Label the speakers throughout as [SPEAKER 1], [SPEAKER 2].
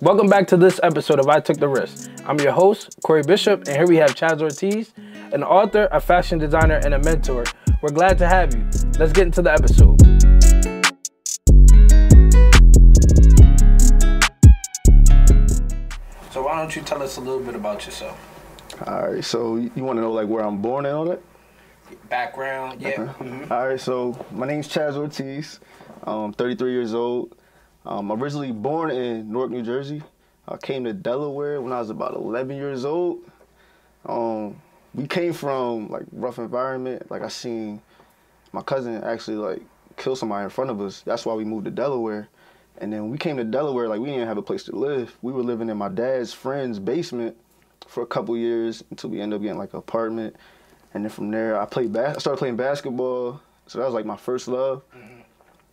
[SPEAKER 1] Welcome back to this episode of I Took the Risk. I'm your host, Korey Bishop, and here we have Chaz Ortiz, an author, a fashion designer, and a mentor. We're glad to have you. Let's get into the episode. So why don't you tell us a little bit about yourself?
[SPEAKER 2] All right, so you want to know like where I'm born and all that?
[SPEAKER 1] Background, yeah.
[SPEAKER 2] Uh-huh.
[SPEAKER 1] mhm.
[SPEAKER 2] All right, so my name's Chaz Ortiz. I'm 33 years old. Um, originally born in Newark, New Jersey. I came to Delaware when I was about 11 years old. Um, we came from like rough environment. Like I seen my cousin actually like kill somebody in front of us. That's why we moved to Delaware. And then we came to Delaware like we didn't have a place to live. We were living in my dad's friend's basement for a couple years until we ended up getting like an apartment. And then from there, I played bas- I started playing basketball. So that was like my first love.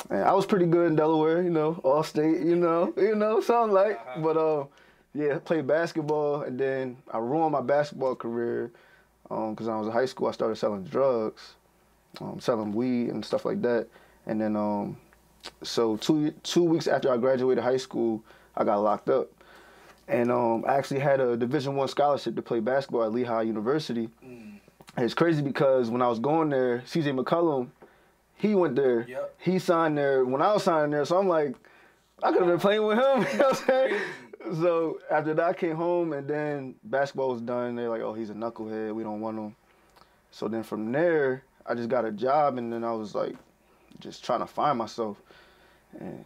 [SPEAKER 2] And I was pretty good in Delaware, you know, all state, you know, you know, something like. But uh, yeah, played basketball, and then I ruined my basketball career because when I was in high school, I started selling drugs, um, selling weed and stuff like that. And then um, so two two weeks after I graduated high school, I got locked up, and um, I actually had a Division One scholarship to play basketball at Lehigh University. And it's crazy because when I was going there, C.J. McCollum, he went there.
[SPEAKER 1] Yep.
[SPEAKER 2] He signed there when I was signing there. So I'm like, I could have been playing with him. You know what I'm saying? So after that, I came home and then basketball was done. They're like, oh, he's a knucklehead. We don't want him. So then from there, I just got a job and then I was like, just trying to find myself. And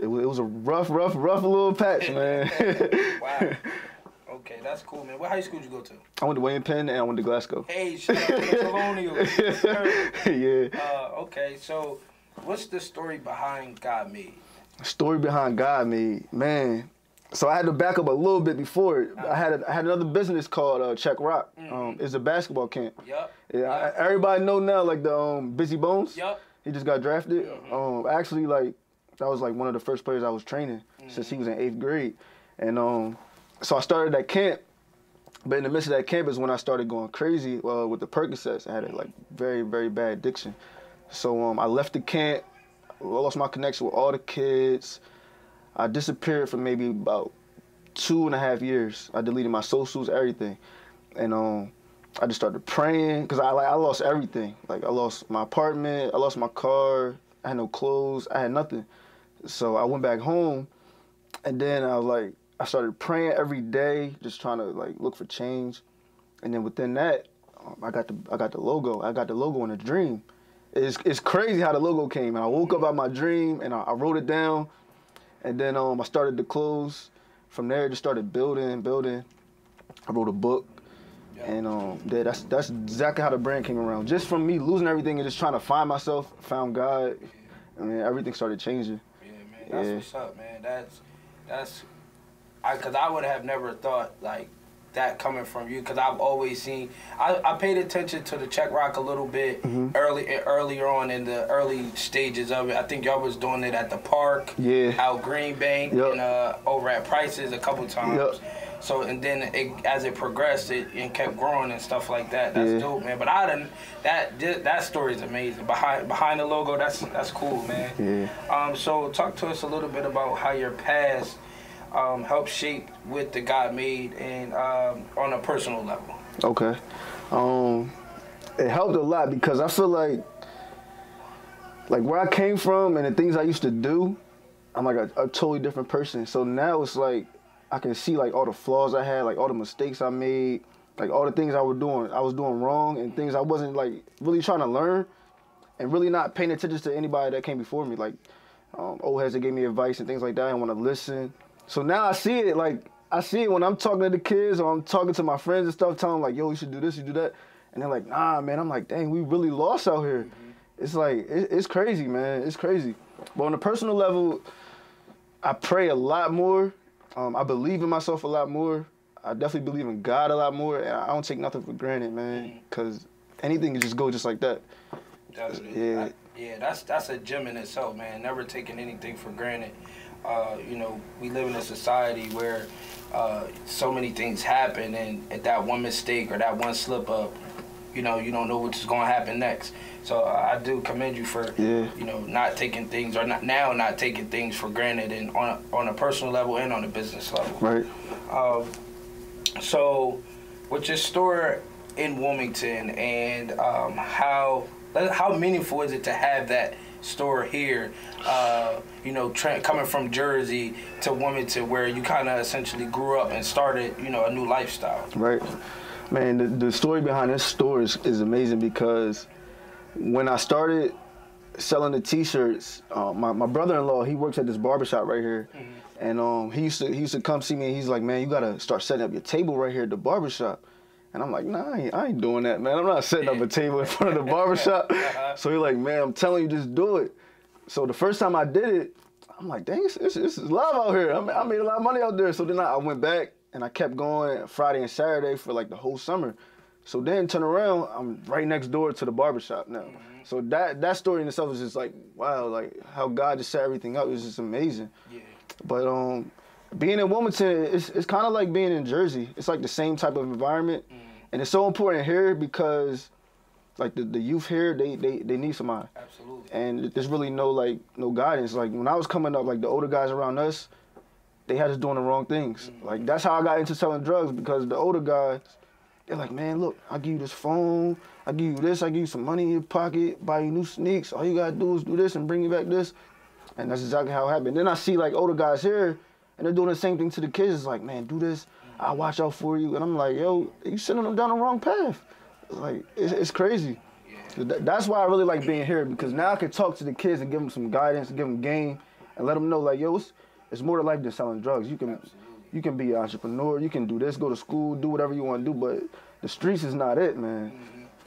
[SPEAKER 2] it was, it was a rough, rough, rough little patch, man.
[SPEAKER 1] Wow. Okay, that's cool, man. What high school did you go to?
[SPEAKER 2] I went to William Penn and I went to Glasgow.
[SPEAKER 1] Hey, shout out to the Colonials.
[SPEAKER 2] Yeah.
[SPEAKER 1] Uh, okay, so what's the story behind God Made?
[SPEAKER 2] story behind God made, man. So I had to back up a little bit before. I had a, I had another business called uh, Check Rock. Um, it's a basketball camp.
[SPEAKER 1] Yup.
[SPEAKER 2] Yeah, I, everybody know now like the um, Busy Bones.
[SPEAKER 1] Yup.
[SPEAKER 2] He just got drafted. Um, actually, like that was like one of the first players I was training since he was in eighth grade, and um, so I started that camp. But in the midst of that camp is when I started going crazy uh, with the Percocets. I had a like very very bad addiction. So um, I left the camp. I lost my connection with all the kids. I disappeared for maybe about two and a half years. I deleted my socials, everything, and um, I just started praying because I like I lost everything. Like I lost my apartment, I lost my car, I had no clothes, I had nothing. So I went back home, and then I was like, I started praying every day, just trying to like look for change, and then within that, um, I got the I got the logo. I got the logo in a dream. It's it's crazy how the logo came, and I woke up out my dream and I, I wrote it down, and then um I started to close. From there, I just started building, building. I wrote a book. And um, yeah, that's that's exactly how the brand came around. Just from me losing everything and just trying to find myself, found God, and then everything started changing.
[SPEAKER 1] Yeah, man. That's
[SPEAKER 2] Yeah.
[SPEAKER 1] what's up, man. That's that's I cuz I would have never thought like that coming from you cuz I've always seen I, I paid attention to the check Rock a little bit
[SPEAKER 2] Mm-hmm.
[SPEAKER 1] early earlier on in the early stages of it. I think y'all was doing it at the park,
[SPEAKER 2] Yeah.
[SPEAKER 1] out Green Bank
[SPEAKER 2] Yup.
[SPEAKER 1] and uh, over at Prices a couple times.
[SPEAKER 2] Yup.
[SPEAKER 1] So and then it, as it progressed, it and kept growing and stuff like that. That's
[SPEAKER 2] Yeah.
[SPEAKER 1] dope, man. But I didn't. That that story is amazing. Behind behind the logo, that's that's cool, man.
[SPEAKER 2] Yeah.
[SPEAKER 1] Um, so talk to us a little bit about how your past um, shape what the God made and um, on a personal level.
[SPEAKER 2] Okay. Um, it helped a lot because I feel like, like where I came from and the things I used to do, I'm like a, a totally different person. So now it's like I can see like all the flaws I had, like all the mistakes I made, like all the things I was doing, I was doing wrong, and things I wasn't like really trying to learn, and really not paying attention to anybody that came before me, like um, old heads that gave me advice and things like that. I want to listen. So now I see it like I see it when I'm talking to the kids or I'm talking to my friends and stuff, telling them like, yo, you should do this, you do that, and they're like, nah, man. I'm like, dang, we really lost out here. It's like it, it's crazy, man. It's crazy. But on a personal level, I pray a lot more. Um, I believe in myself a lot more. I definitely believe in God a lot more, and I don't take nothing for granted, man. Cause anything can just go just like that.
[SPEAKER 1] That's,
[SPEAKER 2] Yeah.
[SPEAKER 1] I- yeah, that's that's a gem in itself, man. Never taking anything for granted. Uh, you know, we live in a society where uh, so many things happen, and, and that one mistake or that one slip up, you know you don't know what's going to happen next. So I do commend you for
[SPEAKER 2] Yeah.
[SPEAKER 1] you know not taking things or not now not taking things for granted and on a, on a personal level and on a business level.
[SPEAKER 2] Right.
[SPEAKER 1] Um, so, with your store in Wilmington and um, how how meaningful is it to have that store here? Uh, you know, tra- coming from Jersey to Wilmington, where you kind of essentially grew up and started, you know, a new lifestyle.
[SPEAKER 2] Right. Man, the, the story behind this store is, is amazing because when I started selling the t-shirts, uh, my, my brother-in-law, he works at this barbershop right here. And um, he used to he used to come see me and he's like, man, you gotta start setting up your table right here at the barbershop. And I'm like, nah, I ain't, I ain't doing that, man. I'm not setting up a table in front of the barbershop. Uh-huh. so he's like, man, I'm telling you, just do it. So the first time I did it, I'm like, dang, it's, it's, it's live out here. I made, I made a lot of money out there. So then I, I went back and I kept going Friday and Saturday for like the whole summer. So then turn around, I'm right next door to the barbershop now. Mm-hmm. So that that story in itself is just like, wow, like how God just set everything up is just amazing.
[SPEAKER 1] Yeah.
[SPEAKER 2] But um, being in Wilmington, it's, it's kind of like being in Jersey. It's like the same type of environment, mm-hmm. And it's so important here because, like the, the youth here, they, they they need somebody,
[SPEAKER 1] Absolutely.
[SPEAKER 2] and there's really no like no guidance. Like when I was coming up, like the older guys around us, they had us doing the wrong things. Mm-hmm. Like that's how I got into selling drugs because the older guys, they're like, man, look, I give you this phone, I give you this, I give you some money in your pocket, buy you new sneaks. All you gotta do is do this and bring you back this. And that's exactly how it happened. Then I see like older guys here, and they're doing the same thing to the kids. It's like, man, do this. I'll watch out for you. And I'm like, yo, you sending them down the wrong path. It's like, it's, it's crazy. Th- That's why I really like being here because now I can talk to the kids and give them some guidance, give them game, and let them know like, yo, it's, it's more to life than selling drugs. You can, you can be an entrepreneur. You can do this, go to school, do whatever you want to do. But the streets is not it, man.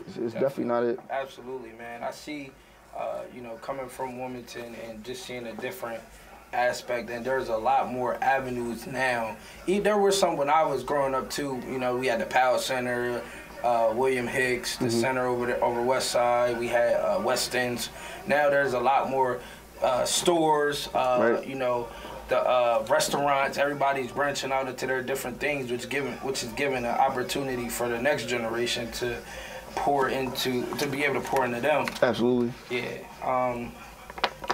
[SPEAKER 2] It's, it's definitely not it.
[SPEAKER 1] Absolutely, man. I see, uh, you know, coming from Wilmington and just seeing a different aspect, and there's a lot more avenues now. There were some when I was growing up too. You know, we had the Powell Center, uh, William Hicks, the center over there, over West Side. We had uh, West Ends. Now there's a lot more uh, stores. Uh,
[SPEAKER 2] Right.
[SPEAKER 1] You know. The uh, restaurants, everybody's branching out into their different things, which given, which is giving an opportunity for the next generation to pour into, to be able to pour into them.
[SPEAKER 2] Absolutely.
[SPEAKER 1] Yeah. Um,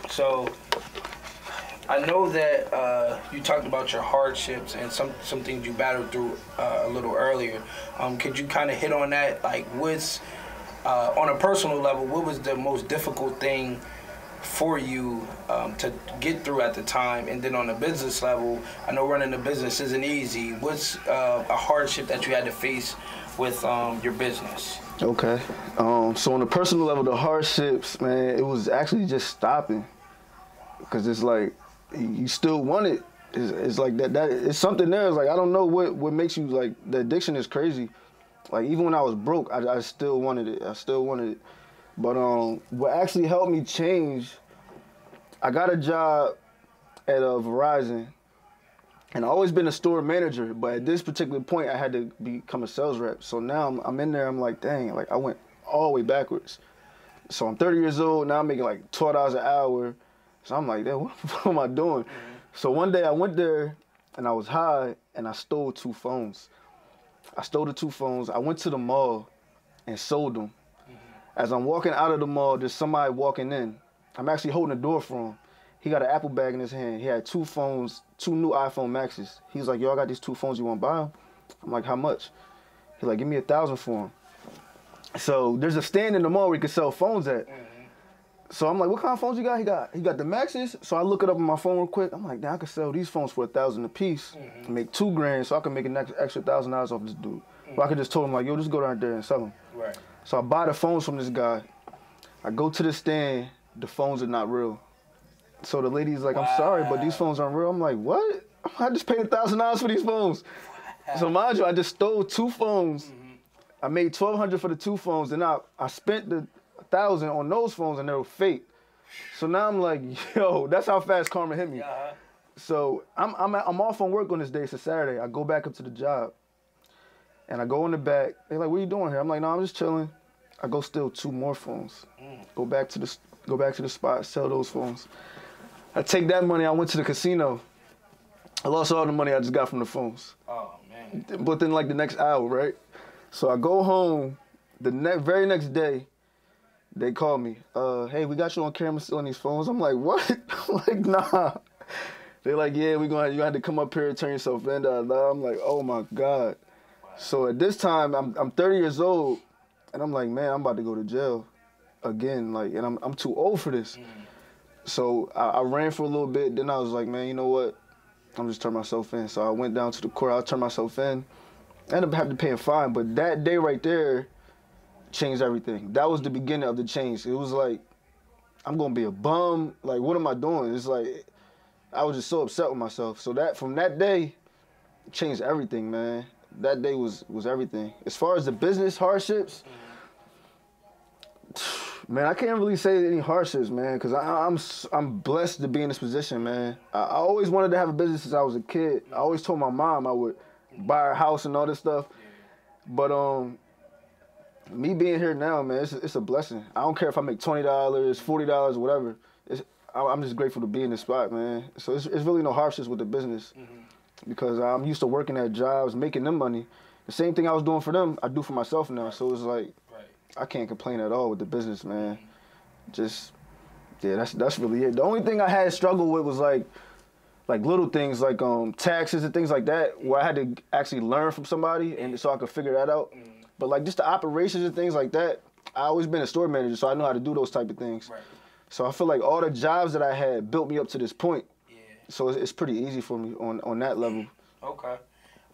[SPEAKER 1] so I know that uh, you talked about your hardships and some some things you battled through uh, a little earlier. Um, could you kind of hit on that? Like, what's uh, on a personal level? What was the most difficult thing for you um, to get through at the time? And then on a business level, I know running a business isn't easy. What's uh, a hardship that you had to face with um, your business?
[SPEAKER 2] Okay. Um, so on a personal level, the hardships, man, it was actually just stopping, because it's like you still want it. It's, it's like that. That it's something there. It's like I don't know what what makes you like the addiction is crazy. Like even when I was broke, I, I still wanted it. I still wanted it. But um, what actually helped me change, I got a job at uh, Verizon, and I always been a store manager. But at this particular point, I had to become a sales rep. So now I'm, I'm in there. I'm like, dang, like I went all the way backwards. So I'm 30 years old now. I'm making like 12 dollars an hour. So I'm like, damn, what, what am I doing? Mm-hmm. So one day I went there and I was high and I stole two phones. I stole the two phones. I went to the mall and sold them. Mm-hmm. As I'm walking out of the mall, there's somebody walking in. I'm actually holding the door for him. He got an Apple bag in his hand. He had two phones, two new iPhone Maxes. He's like, yo, I got these two phones. You want to buy them? I'm like, how much? He's like, give me a thousand for them. So there's a stand in the mall where you can sell phones at. Mm. So I'm like, what kind of phones you got? He got he got the Maxes. So I look it up on my phone real quick. I'm like, damn, I could sell these phones for a thousand a piece, mm-hmm. make two grand, so I can make an extra, extra thousand dollars off this dude. But I could just told him like, yo, just go down there and sell them.
[SPEAKER 1] Right.
[SPEAKER 2] So I buy the phones from this guy. I go to the stand. The phones are not real. So the lady's like, I'm sorry, but these phones aren't real. I'm like, what? I just paid a thousand dollars for these phones. So mind you, I just stole two phones. Mm-hmm. I made twelve hundred for the two phones, and I I spent the thousand on those phones, and they were fake. So now I'm like, yo, that's how fast karma hit me.
[SPEAKER 1] Uh-huh.
[SPEAKER 2] So I'm I'm I'm off on work on this day. It's a Saturday. I go back up to the job, and I go in the back. They're like, "What are you doing here?" I'm like, "No, I'm just chilling." I go steal two more phones. Go back to the go back to the spot, sell those phones. I take that money. I went to the casino. I lost all the money I just got from the phones.
[SPEAKER 1] Oh man.
[SPEAKER 2] But then like the next hour, right? So I go home the next very next day, they called me. Uh, hey, we got you on camera still on these phones. I'm like, what? I'm like, nah. They're like, yeah, we gonna you had to come up here turn yourself in. I'm like, oh my god. So at this time, I'm I'm 30 years old, and I'm like, man, I'm about to go to jail again. Like, and I'm I'm too old for this. So I, I ran for a little bit. Then I was like, man, you know what? I'm just turn myself in. So I went down to the court. I turned myself in. I ended up having to pay a fine, but that day right there changed everything. That was the beginning of the change. It was like, I'm gonna be a bum. Like, what am I doing? It's like, I was just so upset with myself. So that from that day, changed everything, man. That day was was everything. As far as the business hardships, man, I can't really say any hardships, man, because I'm I'm blessed to be in this position, man. I, I always wanted to have a business since I was a kid. I always told my mom I would buy a house and all this stuff, but um, me being here now, man, it's, it's a blessing. I don't care if I make twenty dollars, forty dollars, whatever. It's, I- I'm just grateful to be in this spot, man. So it's, it's really no hardships with the business mm-hmm. because I'm used to working at jobs, making them money. The same thing I was doing for them, I do for myself now. So it's like
[SPEAKER 1] Right.
[SPEAKER 2] I can't complain at all with the business, man. Mm-hmm. Just yeah, that's that's really it. The only thing I had struggle with was like like little things like um taxes and things like that where I had to actually learn from somebody and so I could figure that out. Mm-hmm. But like just the operations and things like that, I always been a store manager, so I know how to do those type of things.
[SPEAKER 1] Right.
[SPEAKER 2] So I feel like all the jobs that I had built me up to this point.
[SPEAKER 1] Yeah.
[SPEAKER 2] So it's, it's pretty easy for me on on that level.
[SPEAKER 1] Okay.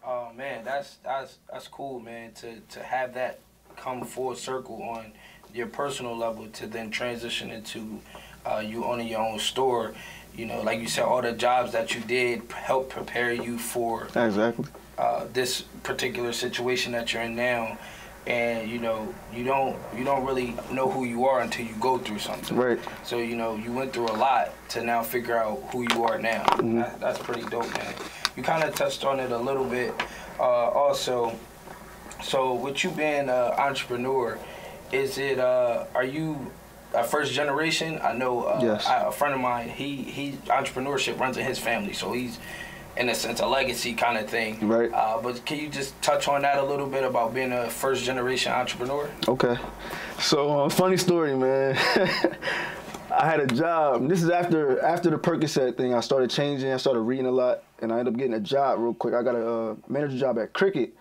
[SPEAKER 1] Oh man, that's that's that's cool, man. To to have that come full circle on your personal level to then transition into uh, you owning your own store. You know, like you said, all the jobs that you did help prepare you for
[SPEAKER 2] Exactly.
[SPEAKER 1] Uh, this particular situation that you're in now. And you know, you don't you don't really know who you are until you go through something.
[SPEAKER 2] Right.
[SPEAKER 1] So you know, you went through a lot to now figure out who you are now. That, that's pretty dope, man. You kind of touched on it a little bit, uh, also. So with you being an entrepreneur, is it? Uh, are you a first generation? I know uh,
[SPEAKER 2] Yes.
[SPEAKER 1] I, a friend of mine. He he entrepreneurship runs in his family, so he's in a sense a legacy kind of thing.
[SPEAKER 2] Right.
[SPEAKER 1] Uh, but can you just touch on that a little bit about being a first generation entrepreneur?
[SPEAKER 2] Okay. So uh, funny story, man. I had a job. This is after after the Percocet thing. I started changing. I started reading a lot, and I ended up getting a job real quick. I got a uh, manager job at Cricket,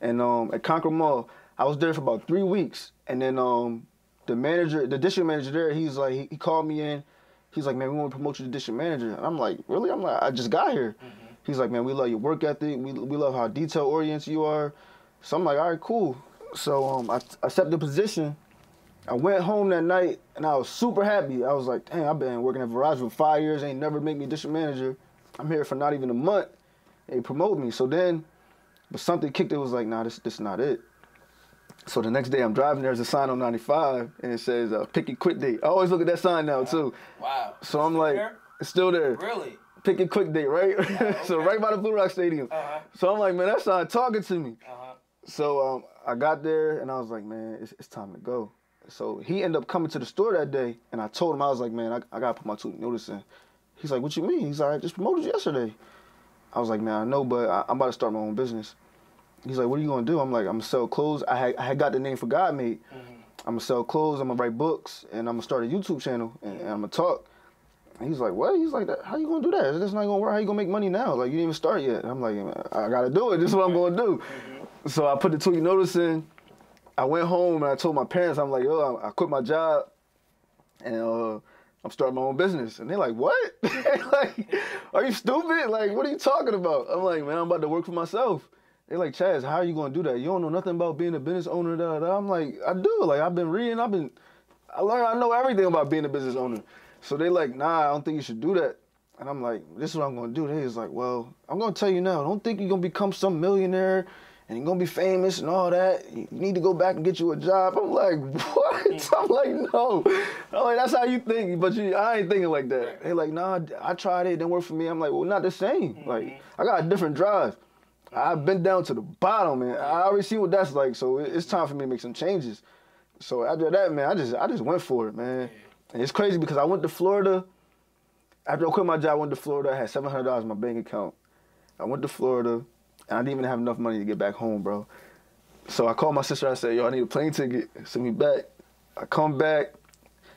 [SPEAKER 2] and um, at Concord Mall. I was there for about three weeks, and then um, the manager, the district manager there, he's like, he, he called me in. He's like, man, we want to promote you to district manager. And I'm like, really? I'm like, I just got here. He's like, man, we love your work ethic. We, we love how detail oriented you are. So I'm like, all right, cool. So um, I, I accepted the position. I went home that night and I was super happy. I was like, dang, I've been working at Verizon for five years, ain't never make me district manager. I'm here for not even a month. They promote me. So then, but something kicked it was like, nah, this this not it. So the next day I'm driving, there's a sign on 95 and it says uh, pick and quit date. I always look at that sign now too.
[SPEAKER 1] Wow.
[SPEAKER 2] So I'm
[SPEAKER 1] Still
[SPEAKER 2] like,
[SPEAKER 1] there?
[SPEAKER 2] it's still there.
[SPEAKER 1] Really?
[SPEAKER 2] Pick and quick date, right? so
[SPEAKER 1] okay.
[SPEAKER 2] right by the Blue Rock Stadium.
[SPEAKER 1] Uh-huh.
[SPEAKER 2] So I'm like, man, that sign talking to me.
[SPEAKER 1] Uh-huh.
[SPEAKER 2] So um, I got there and I was like, man, it's, it's time to go. So he ended up coming to the store that day, and I told him I was like, man, I, I gotta put my two notice in. He's like, what you mean? He's like, I just promoted yesterday. I was like, man, I know, but I, I'm about to start my own business. He's like, what are you gonna do? I'm like, I'm gonna sell clothes. I had, I had got the name for God made. I'm gonna sell clothes. I'm gonna write books, and I'm gonna start a YouTube channel, and, and I'm gonna talk. And he's like, what? He's like, how you gonna do that? That's not gonna work. How you gonna make money now? Like you didn't even start yet. I'm like, I gotta do it. This is what I'm gonna do. So I put the two week notice in. I went home and I told my parents, I'm like, yo, I, I quit my job and uh, I'm starting my own business. And they're like, what? like, are you stupid? Like, what are you talking about? I'm like, man, I'm about to work for myself. They're like, Chaz, how are you gonna do that? You don't know nothing about being a business owner. Da, da, da. I'm like, I do. Like, I've been reading. I've been, I learned. I know everything about being a business owner. So they like, nah, I don't think you should do that. And I'm like, this is what I'm gonna do. They was like, well, I'm gonna tell you now. Don't think you're gonna become some millionaire and you're gonna be famous and all that. You need to go back and get you a job. I'm like, what? Mm. I'm like, no. I'm like, that's how you think, but you, I ain't thinking like that. They like, nah, I tried it, it didn't work for me. I'm like, well, not the same. Like, mm-hmm. I got a different drive. I've been down to the bottom, man. I already see what that's like, so it's time for me to make some changes. So after that, man, I just I just went for it, man. And it's crazy because I went to Florida. After I quit my job, I went to Florida. I had seven hundred dollars in my bank account. I went to Florida, and I didn't even have enough money to get back home, bro. So I called my sister. I said, "Yo, I need a plane ticket. Send me back." I come back.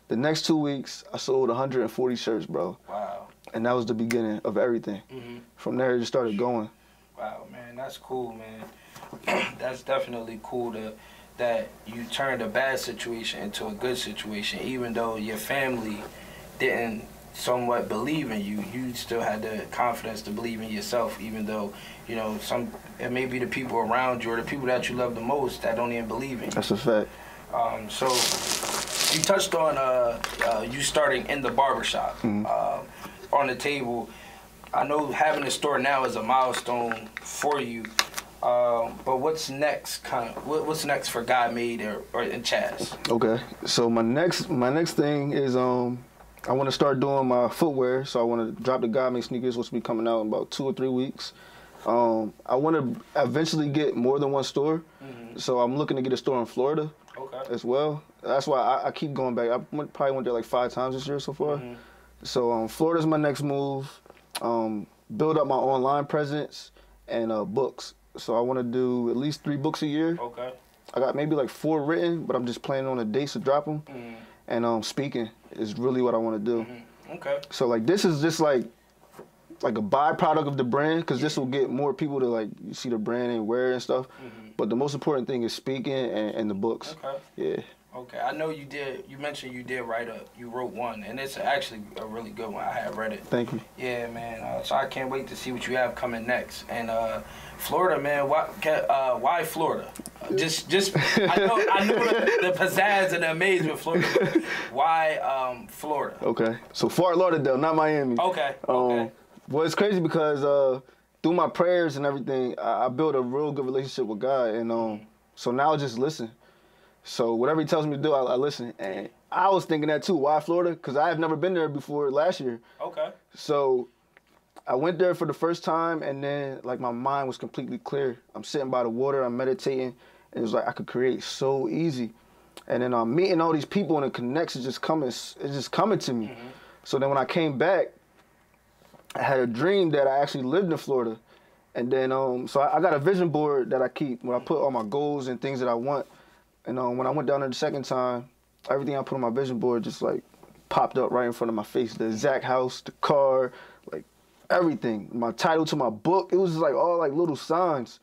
[SPEAKER 2] The next two weeks, I sold 140 shirts, bro.
[SPEAKER 1] Wow.
[SPEAKER 2] And that was the beginning of everything.
[SPEAKER 1] hmm
[SPEAKER 2] From there, it just started going.
[SPEAKER 1] Wow, man, that's cool, man. that's definitely cool to that you turned a bad situation into a good situation, even though your family didn't somewhat believe in you. You still had the confidence to believe in yourself, even though you know some. It may be the people around you or the people that you love the most that don't even believe in you.
[SPEAKER 2] That's a fact.
[SPEAKER 1] Um, so you touched on uh, uh, you starting in the barbershop
[SPEAKER 2] Mhm.
[SPEAKER 1] uh, on the table. I know having a store now is a milestone for you. Um, but what's next? Kind of what, what's next for God Made or, or in Chaz?
[SPEAKER 2] Okay. So my next my next thing is um I want to start doing my footwear. So I want to drop the God Made sneakers, which will be coming out in about two or three weeks. Um, I want to eventually get more than one store.
[SPEAKER 1] Mhm.
[SPEAKER 2] So I'm looking to get a store in Florida
[SPEAKER 1] Okay.
[SPEAKER 2] as well. That's why I, I keep going back. I went, probably went there like five times this year so far.
[SPEAKER 1] Mhm.
[SPEAKER 2] So um, Florida's my next move. Um, build up my online presence and uh, books. So I want to do at least three books a year.
[SPEAKER 1] Okay.
[SPEAKER 2] I got maybe like four written, but I'm just planning on the dates to drop them.
[SPEAKER 1] Mhm.
[SPEAKER 2] And um, speaking is really what I want to do.
[SPEAKER 1] Mhm. Okay.
[SPEAKER 2] So like this is just like like a byproduct of the brand because this will get more people to like see the brand and wear it and stuff.
[SPEAKER 1] Mhm.
[SPEAKER 2] But the most important thing is speaking and, and the books.
[SPEAKER 1] Okay.
[SPEAKER 2] Yeah.
[SPEAKER 1] Okay. I know you did. You mentioned you did write a. You wrote one, and it's actually a really good one. I have read it.
[SPEAKER 2] Thank you.
[SPEAKER 1] Yeah, man. Uh, so I can't wait to see what you have coming next. And uh, Florida, man. Why? Uh, why Florida? Just, just. I know, I know the, the pizzazz and the amazement, Florida. Why um, Florida?
[SPEAKER 2] Okay. So Fort Lauderdale, not Miami.
[SPEAKER 1] Okay.
[SPEAKER 2] Um,
[SPEAKER 1] Okay.
[SPEAKER 2] well, it's crazy because uh, through my prayers and everything, I, I built a real good relationship with God, and um, so now just listen. So whatever He tells me to do, I, I listen. And I was thinking that too. Why Florida? Because I have never been there before last year.
[SPEAKER 1] Okay.
[SPEAKER 2] So I went there for the first time, and then like my mind was completely clear. I'm sitting by the water, I'm meditating, and it was like I could create so easy. And then I'm meeting all these people, and the connections just coming, it's just coming to me. So then when I came back, I had a dream that I actually lived in Florida. And then, um, so I, I got a vision board that I keep where I put all my goals and things that I want. And um, when I went down there the second time, everything I put on my vision board just like popped up right in front of my face. The exact house, the car, like everything. My title to my book, it was just like all like little signs.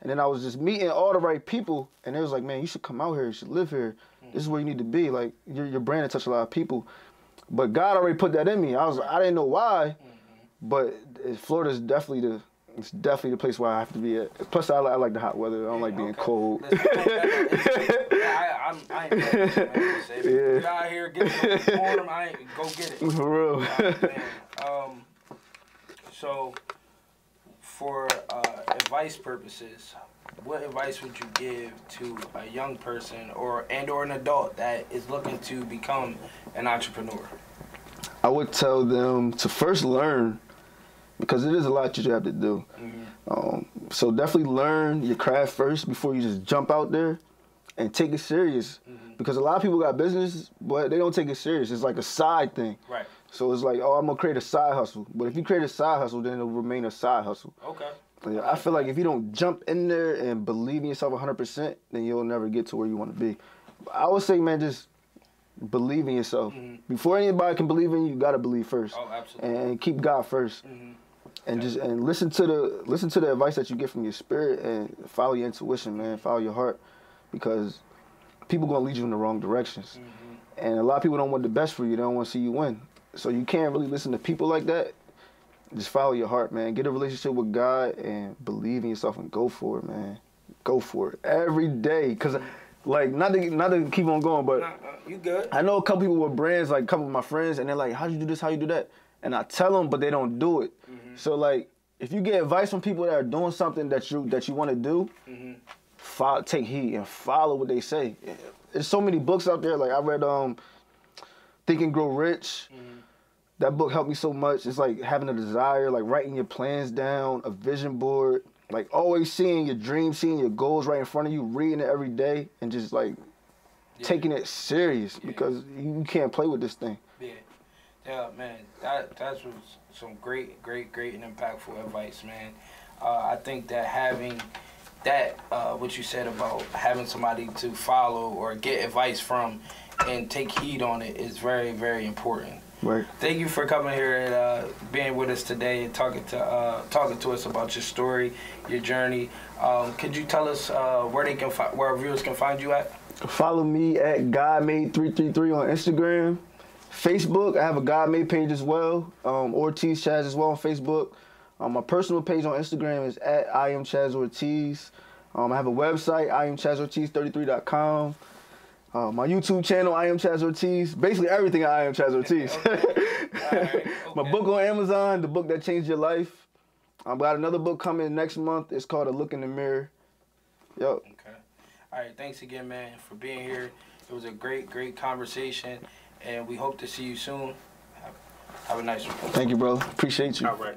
[SPEAKER 2] And then I was just meeting all the right people, and it was like, man, you should come out here, you should live here. This is where you need to be. Like your your brand has touched a lot of people. But God already put that in me. I was I didn't know why, but Florida's definitely the it's definitely the place where I have to be at. Plus, I, I like the hot weather. I don't like being
[SPEAKER 1] Okay.
[SPEAKER 2] cold.
[SPEAKER 1] Listen, yeah, I, I'm, I ain't mad at you, man. Say,
[SPEAKER 2] Yeah.
[SPEAKER 1] Get out here, get warm. I ain't go get it.
[SPEAKER 2] For real.
[SPEAKER 1] Um, so, for uh, advice purposes, what advice would you give to a young person or and or an adult that is looking to become an entrepreneur?
[SPEAKER 2] I would tell them to first learn because it is a lot that you have to do.
[SPEAKER 1] Mhm.
[SPEAKER 2] Um, so definitely learn your craft first before you just jump out there and take it serious. Because a lot of people got business, but they don't take it serious. It's like a side thing.
[SPEAKER 1] Right.
[SPEAKER 2] So it's like, oh, I'm gonna create a side hustle. But if you create a side hustle, then it'll remain a side hustle.
[SPEAKER 1] Okay.
[SPEAKER 2] I feel like if you don't jump in there and believe in yourself 100%, then you'll never get to where you want to be. I would say, man, just believe in yourself.
[SPEAKER 1] Mhm.
[SPEAKER 2] Before anybody can believe in you, you gotta believe first,
[SPEAKER 1] Oh, absolutely.
[SPEAKER 2] and keep God first,
[SPEAKER 1] Mhm.
[SPEAKER 2] And just and listen to the listen to the advice that you get from your spirit, and follow your intuition, man. Follow your heart, because people gonna lead you in the wrong directions,
[SPEAKER 1] Mhm.
[SPEAKER 2] and a lot of people don't want the best for you. They don't want to see you win. So you can't really listen to people like that. Just follow your heart, man. Get a relationship with God and believe in yourself and go for it, man. Go for it every day, cause like not to not to keep on going, but
[SPEAKER 1] Nah, you good?
[SPEAKER 2] I know a couple people with brands, like a couple of my friends, and they're like, "How you do this? How you do that?" And I tell them, but they don't do it. So like, if you get advice from people that are doing something that you that you want to do,
[SPEAKER 1] Mhm.
[SPEAKER 2] follow, take heed and follow what they say. There's so many books out there. Like I read um, Think and Grow Rich. That book helped me so much. It's like having a desire, like writing your plans down, a vision board, like always seeing your dreams, seeing your goals right in front of you, reading it every day, and just like
[SPEAKER 1] Yeah.
[SPEAKER 2] taking it serious because you can't play with this thing.
[SPEAKER 1] Yeah, man. That that was some great, great, great and impactful advice, man. Uh, I think that having that uh, what you said about having somebody to follow or get advice from and take heed on it is very very important.
[SPEAKER 2] Right.
[SPEAKER 1] Thank you for coming here and uh, being with us today and talking to uh, talking to us about your story, your journey. Um, could you tell us uh, where they can where our viewers can find you at?
[SPEAKER 2] Follow me at GodMade333 on Instagram. Facebook, I have a God Made page as well. Um, Ortiz Chaz as well on Facebook. Um, my personal page on Instagram is at I am Chaz Ortiz. Um, I have a website, I am ChazOrtiz33.com. Uh, my YouTube channel, I am Chaz Ortiz. Basically everything I am Chaz Ortiz.
[SPEAKER 1] Okay.
[SPEAKER 2] My
[SPEAKER 1] okay.
[SPEAKER 2] book on Amazon, the book that changed your life. I've got another book coming next month. It's called A Look in the Mirror. Yo,
[SPEAKER 1] Okay. All right. Thanks again, man, for being here. It was a great, great conversation, and we hope to see you soon. Have, have a nice one.
[SPEAKER 2] thank you, bro. Appreciate you.
[SPEAKER 1] All right.